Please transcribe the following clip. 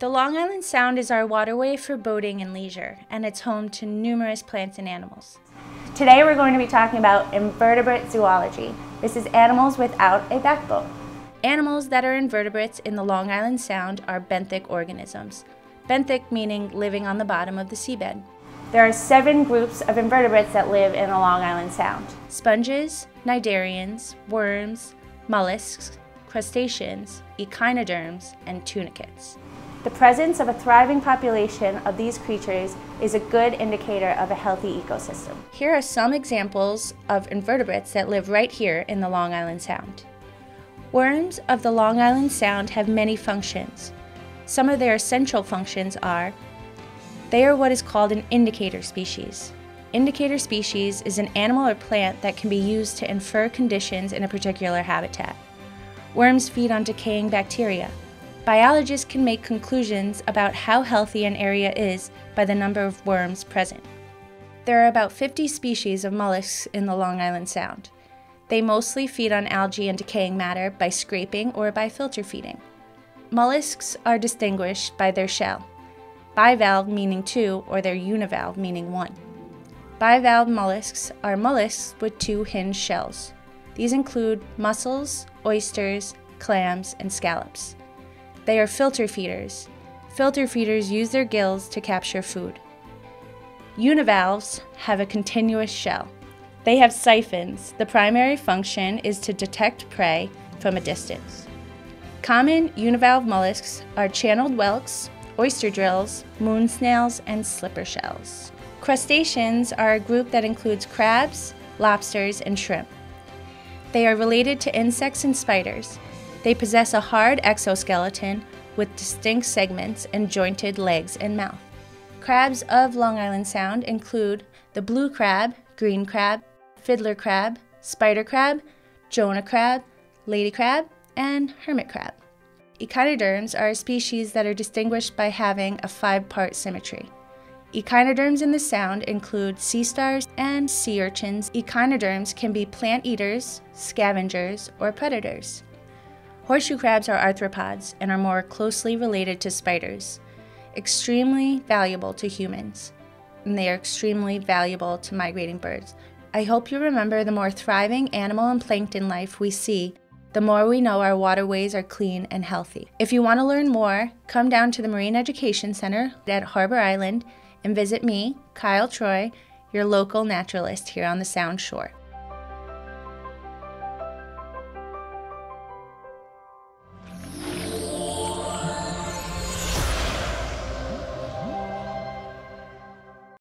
The Long Island Sound is our waterway for boating and leisure, and it's home to numerous plants and animals. Today we're going to be talking about invertebrate zoology. This is animals without a backbone. Animals that are invertebrates in the Long Island Sound are benthic organisms. Benthic meaning living on the bottom of the seabed. There are seven groups of invertebrates that live in the Long Island Sound. Sponges, cnidarians, worms, mollusks, crustaceans, echinoderms, and tunicates. The presence of a thriving population of these creatures is a good indicator of a healthy ecosystem. Here are some examples of invertebrates that live right here in the Long Island Sound. Worms of the Long Island Sound have many functions. Some of their essential functions are they are what is called an indicator species. Indicator species is an animal or plant that can be used to infer conditions in a particular habitat. Worms feed on decaying bacteria, biologists can make conclusions about how healthy an area is by the number of worms present. There are about 50 species of mollusks in the Long Island Sound. They mostly feed on algae and decaying matter by scraping or by filter feeding. Mollusks are distinguished by their shell, bivalve meaning two or their univalve meaning one. Bivalve mollusks are mollusks with two hinged shells. These include mussels, oysters, clams, and scallops. They are filter feeders. Filter feeders use their gills to capture food. Univalves have a continuous shell. They have siphons. The primary function is to detect prey from a distance. Common univalve mollusks are channeled whelks, oyster drills, moon snails, and slipper shells. Crustaceans are a group that includes crabs, lobsters, and shrimp. They are related to insects and spiders. They possess a hard exoskeleton with distinct segments and jointed legs and mouth. Crabs of Long Island Sound include the blue crab, green crab, fiddler crab, spider crab, Jonah crab, lady crab, and hermit crab. Echinoderms are a species that are distinguished by having a five-part symmetry. Echinoderms in the sound include sea stars and sea urchins. Echinoderms can be plant eaters, scavengers, or predators. Horseshoe crabs are arthropods and are more closely related to spiders, extremely valuable to humans, and they are extremely valuable to migrating birds. I hope you remember the more thriving animal and plankton life we see, the more we know our waterways are clean and healthy. If you want to learn more, come down to the Marine Education Center at Harbor Island and visit me, Kyle Troy, your local naturalist here on the Sound Shore.